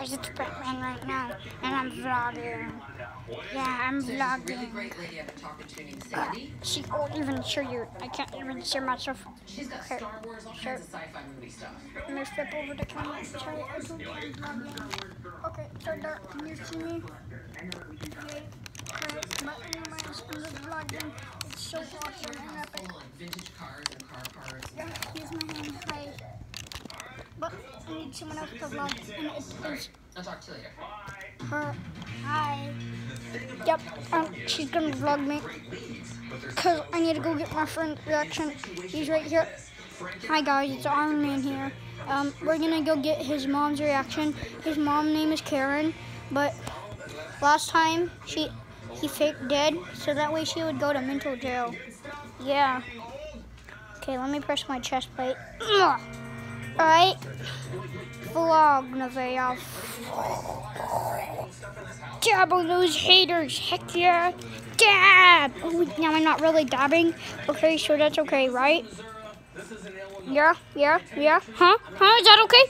guys, it's Batman right now, and I'm vlogging. Yeah, I'm Really vlogging. great lady I've talking to named Uh, she won't even show you. I can't even see myself. She's got Okay, Star Wars, all kinds of sci-fi movie stuff. Let me flip over the camera. Sorry, I told you I'm vlogging. Okay, so there, can you see me? Okay. But anyways, I'm just vlogging. It's so awesome and epic. Vintage cars and car parts. Yeah, here's my hand. Hi. But I need someone else to vlog, and it is I'll talk to you later. her. Hi. Yep, um, she's gonna vlog me. Cause I need to go get my friend's reaction. He's right here. Hi guys, it's Iron Man here. Um, we're gonna go get his mom's reaction. His mom name is Karen, but last time she he faked dead, so that way she would go to mental jail. Yeah. Okay, let me press my chest plate. Alright. Vlog Nevaeh. Dab on those haters. Heck yeah. Dab. Oh, now I'm not really dabbing. Okay, so that's okay, right? Yeah, yeah, yeah. Huh? Huh? Is that okay?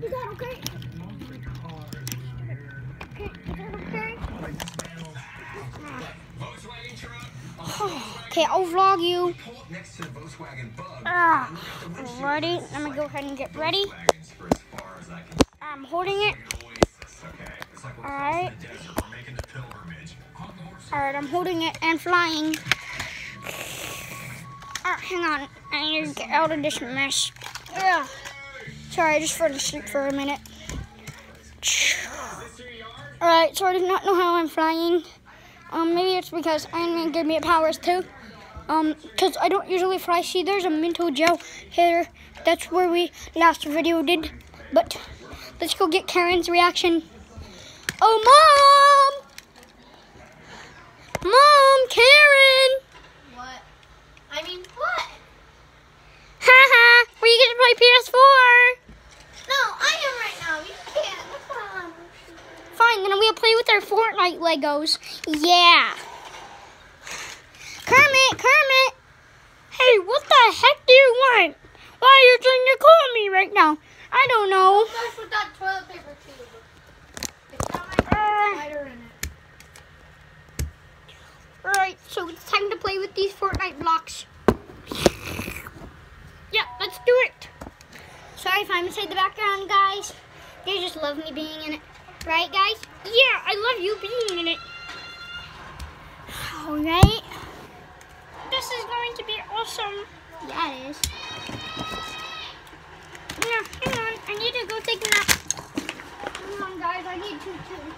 Is that okay? Okay, is that okay? Okay, I'll vlog you. Next to the Volkswagen Bug, Ah, ready? Let me go ahead and get ready. for as far as I can I'm holding it. Okay, it's like we're Alright. the desert, we're making the pilgrimage. Alright, I'm holding it and flying. Ah, hang on. I need to get out of this mess. Ugh. Sorry, I just fell asleep for a minute. Alright, so I do not know how I'm flying. Um, maybe it's because Iron Man gave me powers too. Um, because I don't usually fry. See, there's a mental gel here. That's where we last video did. But let's go get Karen's reaction. Oh, mom! Mom, Karen! What? I mean, what? Haha, were you gonna play PS4? No, I am right now. You can't. Fine, then we'll play with our Fortnite Legos. Yeah. Kermit, Kermit! Hey, what the heck do you want? Why are you trying to call me right now? I don't know. That's with that toilet paper tube. It's got my uh, spider in it. Alright, so it's time to play with these Fortnite blocks. Yeah, let's do it. Sorry if I'm inside the background, guys. They just love me being in it. Right, guys? Yeah, I love you being in it. Alright. This is going to be awesome. Yeah, it is. Yeah, hang on. I need to go take a nap. Hang on, guys. I need to, too.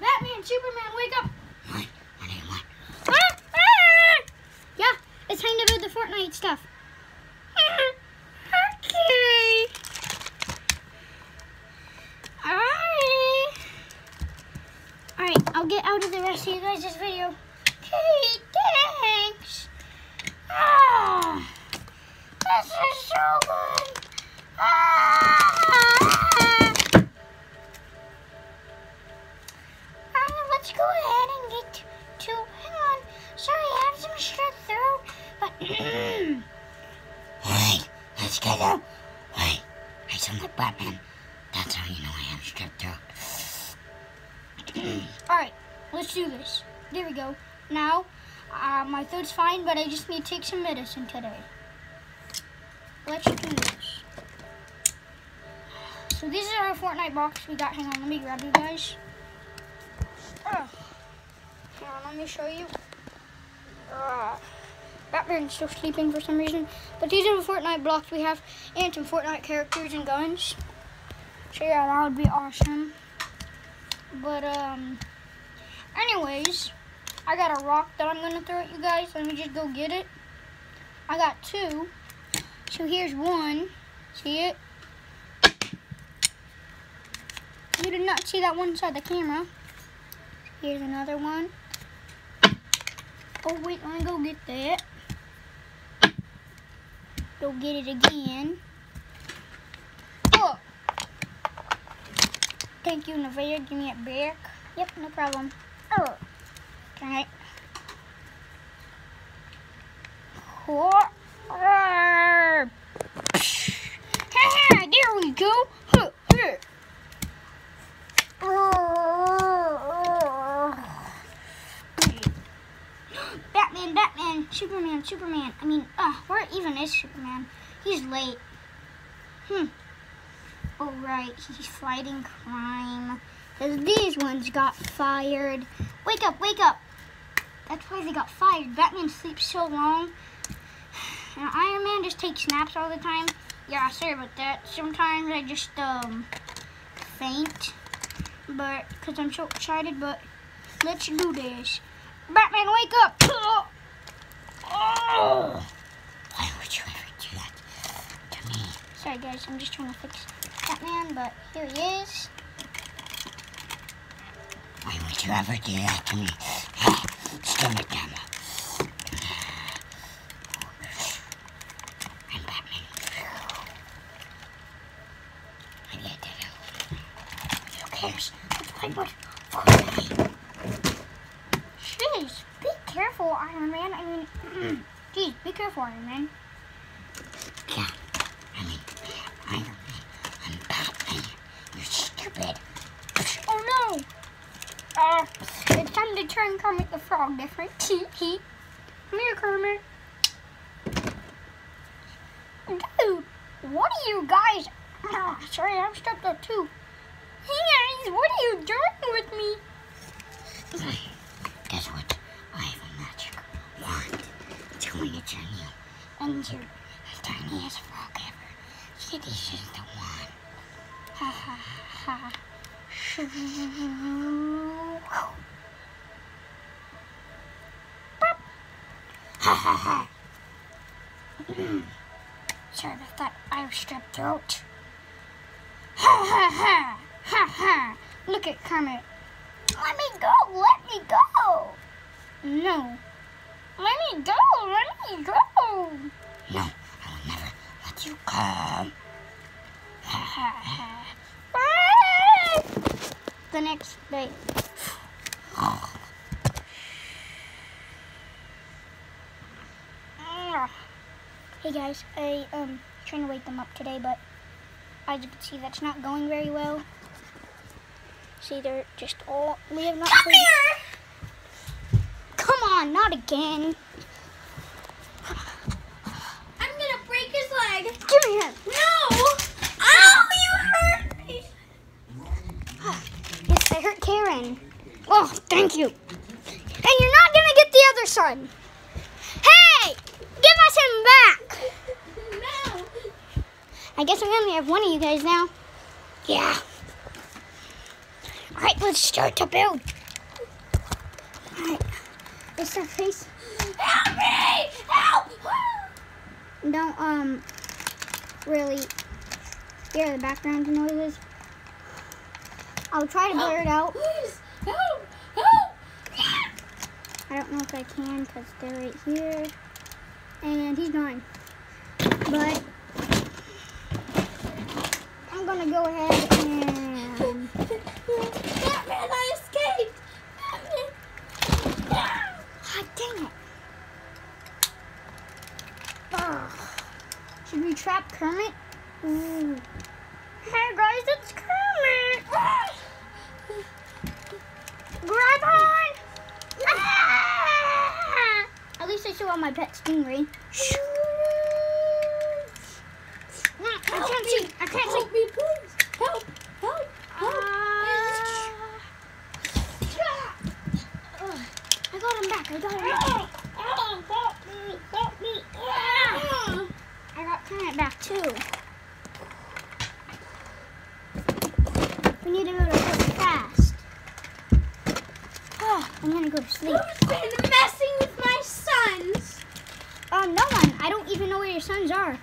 Batman, Superman, wake up! What? I need one. Ah, ah! Yeah, it's time to do the Fortnite stuff. okay. Alright. Alright, I'll get out of the rest of you guys' this video. Okay, thanks. Ah, this is so good. Ah. let's go ahead and get to, hang on, sorry, I have some strep throat, but, Alright, let's get out. Wait, I sound like Batman. That's how you know I have strep throat. Alright, let's do this. There we go. Now, uh, my throat's fine, but I just need to take some medicine today. Let's do this. So these are our Fortnite box we got. Hang on, let me grab you guys. On, let me show you. Uh, Batman's still sleeping for some reason. But these are the Fortnite blocks we have and some Fortnite characters and guns. So yeah, that would be awesome. But um anyways, I got a rock that I'm gonna throw at you guys. Let me just go get it. I got two. So here's one. See it? You did not see that one inside the camera. Here's another one. Oh wait, let me go get that. Go get it again. Oh! Thank you, Nevaeh. Give me it back. Yep, no problem. Oh. Okay. Whoa. Arr. Ha-ha, there we go. Huh, huh. Batman, Batman, Superman, Superman. I mean, uh, where even is Superman? He's late. Hmm. Oh, right, he's fighting crime. Because these ones got fired. Wake up, wake up. That's why they got fired. Batman sleeps so long. And Iron Man just takes naps all the time. Yeah, sorry about that. Sometimes I just, um, faint. But, because I'm so excited, but let's do this. Batman, wake up! Oh! Why would you ever do that to me? Sorry guys, I'm just trying to fix Batman, but here he is. Why would you ever do that to me? Ah, stomach camera. Ah. I'm Batman. I get out. Who cares? Play. Jeez, be careful, Iron Man. I mean, geez, be careful, Iron Man. Yeah. I mean, Iron Man. I'm Batman. You're stupid. Oh no! Uh, it's time to turn Kermit the Frog different. Come here, Kermit. Dude, what are you guys? Ah, sorry, I'm stuck up too. Hey guys, what are you doing with me? Guess what? I have a magic wand. It's going to turn you into the tiniest frog ever. This is the wand. Ha ha ha. Shoo. Ha ha ha. Sorry about that. I have strep throat. Ha ha ha. Ha ha. Look at Kermit. Let me go. Let me go. No. Let me go. Let me go. No, I will never let you come. Ha ha ha. Ah! The next day. Ah. Hey guys, I um trying to wake them up today, but as you can see, that's not going very well. See, they're just all we have not. Come here! On, not again. I'm gonna break his leg. Give me him. No! Ow! You hurt me. Yes, I hurt Karen. Oh, thank you. And you're not gonna get the other son. Hey, give us him back. No. I guess we only have one of you guys now. Yeah. All right, let's start to build. It's the face. Help me! Help! Don't um really hear the background noises. I'll try to blur it out. Please! Help! Help! I don't know if I can because they're right here. And he's gone. But I'm gonna go ahead and Batman, I escaped! Batman! God dang it. trap Kermit? Ooh. Hey guys, it's Kermit! Grab on! Ah! At least I still have my pet stingray. Mm, I can't see. I can't see. Help me, please. Help. Help. Help. Ugh. I got him back. I got him back. Help me. Help me. I got Kermit back too. We need to go to sleep fast. Oh, I'm gonna go to sleep. Who's been messing with my sons? Um, no one. I don't even know where your sons are.